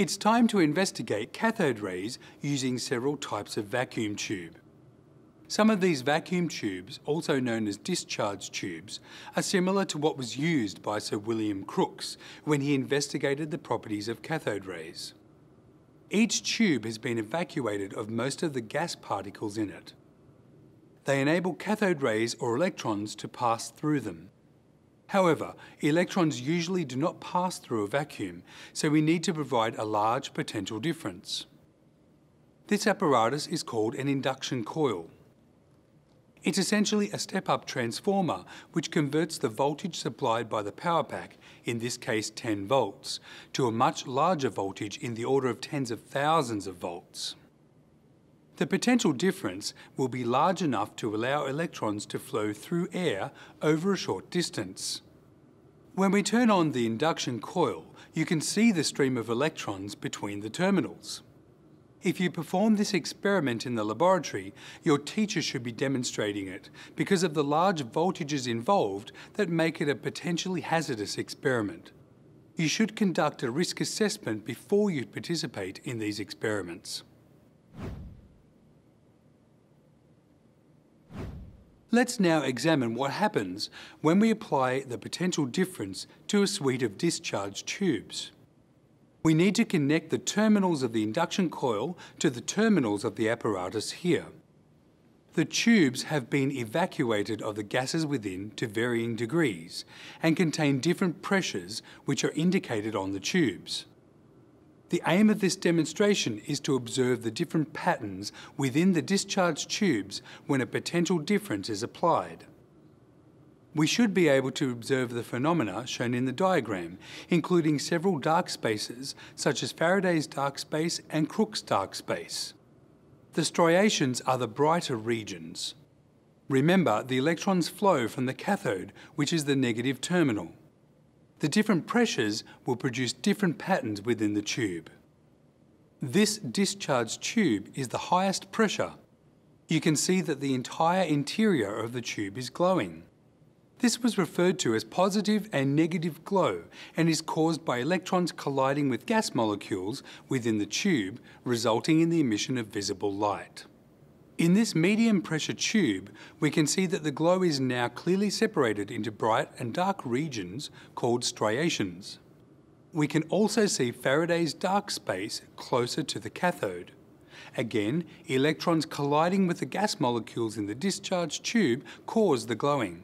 It's time to investigate cathode rays using several types of vacuum tube. Some of these vacuum tubes, also known as discharge tubes, are similar to what was used by Sir William Crookes when he investigated the properties of cathode rays. Each tube has been evacuated of most of the gas particles in it. They enable cathode rays or electrons to pass through them. However, electrons usually do not pass through a vacuum, so we need to provide a large potential difference. This apparatus is called an induction coil. It's essentially a step-up transformer which converts the voltage supplied by the power pack, in this case 10 volts, to a much larger voltage in the order of tens of thousands of volts. The potential difference will be large enough to allow electrons to flow through air over a short distance. When we turn on the induction coil, you can see the stream of electrons between the terminals. If you perform this experiment in the laboratory, your teacher should be demonstrating it because of the large voltages involved that make it a potentially hazardous experiment. You should conduct a risk assessment before you participate in these experiments. Let's now examine what happens when we apply the potential difference to a suite of discharge tubes. We need to connect the terminals of the induction coil to the terminals of the apparatus here. The tubes have been evacuated of the gases within to varying degrees and contain different pressures which are indicated on the tubes. The aim of this demonstration is to observe the different patterns within the discharge tubes when a potential difference is applied. We should be able to observe the phenomena shown in the diagram, including several dark spaces such as Faraday's dark space and Crookes' dark space. The striations are the brighter regions. Remember, the electrons flow from the cathode, which is the negative terminal. The different pressures will produce different patterns within the tube. This discharge tube is the highest pressure. You can see that the entire interior of the tube is glowing. This was referred to as positive and negative glow and is caused by electrons colliding with gas molecules within the tube, resulting in the emission of visible light. In this medium pressure tube, we can see that the glow is now clearly separated into bright and dark regions called striations. We can also see Faraday's dark space closer to the cathode. Again, electrons colliding with the gas molecules in the discharge tube cause the glowing.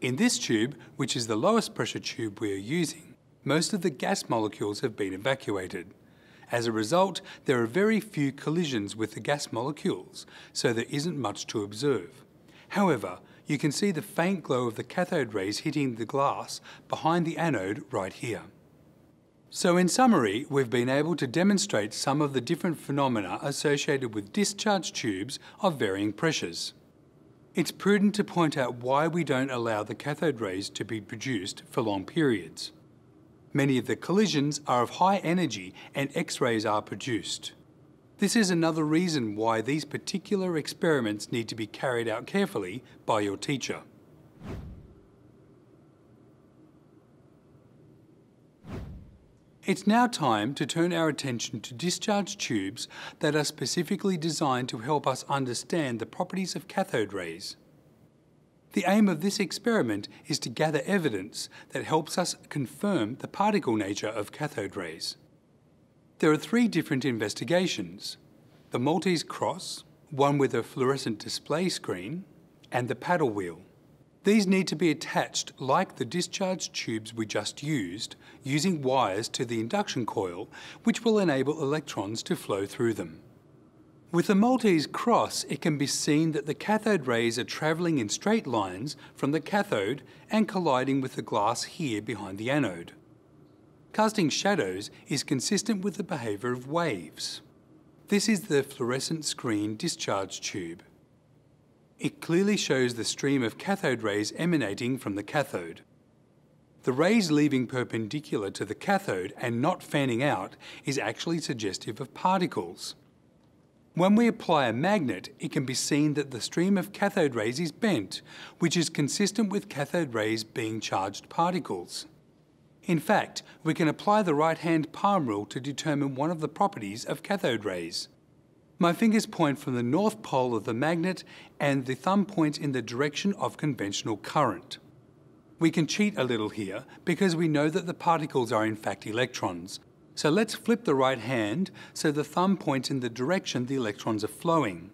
In this tube, which is the lowest pressure tube we are using, most of the gas molecules have been evacuated. As a result, there are very few collisions with the gas molecules, so there isn't much to observe. However, you can see the faint glow of the cathode rays hitting the glass behind the anode right here. So in summary, we've been able to demonstrate some of the different phenomena associated with discharge tubes of varying pressures. It's prudent to point out why we don't allow the cathode rays to be produced for long periods. Many of the collisions are of high energy and X-rays are produced. This is another reason why these particular experiments need to be carried out carefully by your teacher. It's now time to turn our attention to discharge tubes that are specifically designed to help us understand the properties of cathode rays. The aim of this experiment is to gather evidence that helps us confirm the particle nature of cathode rays. There are three different investigations. The Maltese cross, one with a fluorescent display screen, and the paddle wheel. These need to be attached like the discharge tubes we just used, using wires to the induction coil, which will enable electrons to flow through them. With the Maltese cross, it can be seen that the cathode rays are travelling in straight lines from the cathode and colliding with the glass here behind the anode. Casting shadows is consistent with the behaviour of waves. This is the fluorescent screen discharge tube. It clearly shows the stream of cathode rays emanating from the cathode. The rays leaving perpendicular to the cathode and not fanning out is actually suggestive of particles. When we apply a magnet, it can be seen that the stream of cathode rays is bent, which is consistent with cathode rays being charged particles. In fact, we can apply the right-hand palm rule to determine one of the properties of cathode rays. My fingers point from the north pole of the magnet and the thumb points in the direction of conventional current. We can cheat a little here because we know that the particles are in fact electrons. So let's flip the right hand so the thumb points in the direction the electrons are flowing.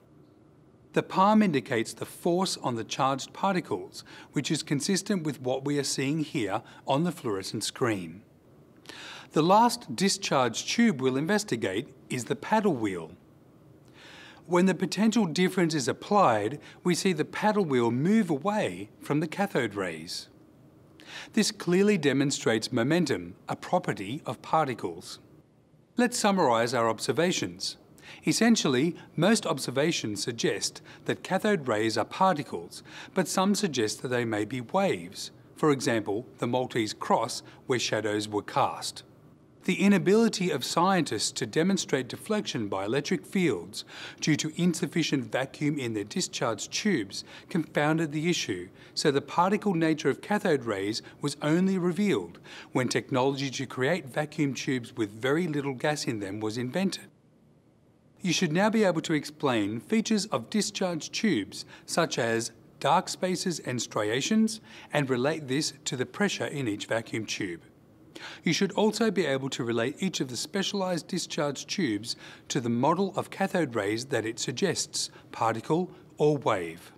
The palm indicates the force on the charged particles, which is consistent with what we are seeing here on the fluorescent screen. The last discharge tube we'll investigate is the paddle wheel. When the potential difference is applied, we see the paddle wheel move away from the cathode rays. This clearly demonstrates momentum, a property of particles. Let's summarise our observations. Essentially, most observations suggest that cathode rays are particles, but some suggest that they may be waves, for example, the Maltese cross where shadows were cast. The inability of scientists to demonstrate deflection by electric fields due to insufficient vacuum in their discharge tubes confounded the issue, so the particle nature of cathode rays was only revealed when technology to create vacuum tubes with very little gas in them was invented. You should now be able to explain features of discharge tubes such as dark spaces and striations and relate this to the pressure in each vacuum tube. You should also be able to relate each of the specialised discharge tubes to the model of cathode rays that it suggests, particle or wave.